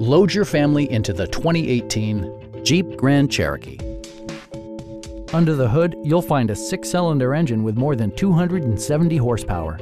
Load your family into the 2018 Jeep Grand Cherokee. Under the hood, you'll find a six-cylinder engine with more than 270 horsepower.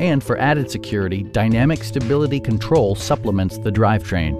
And for added security, Dynamic Stability Control supplements the drivetrain.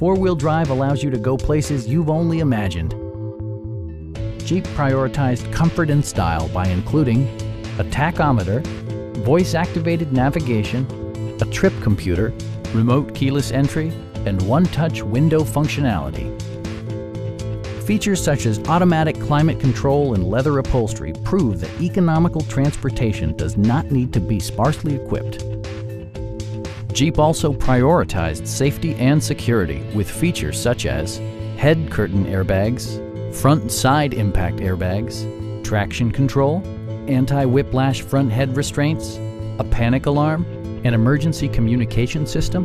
Four-wheel drive allows you to go places you've only imagined. Jeep prioritized comfort and style by including a tachometer, voice-activated navigation, a trip computer, remote keyless entry, and one-touch window functionality. Features such as automatic climate control and leather upholstery prove that economical transportation does not need to be sparsely equipped. Jeep also prioritized safety and security with features such as head curtain airbags, front and side impact airbags, traction control, anti-whiplash front head restraints, a panic alarm, an emergency communication system,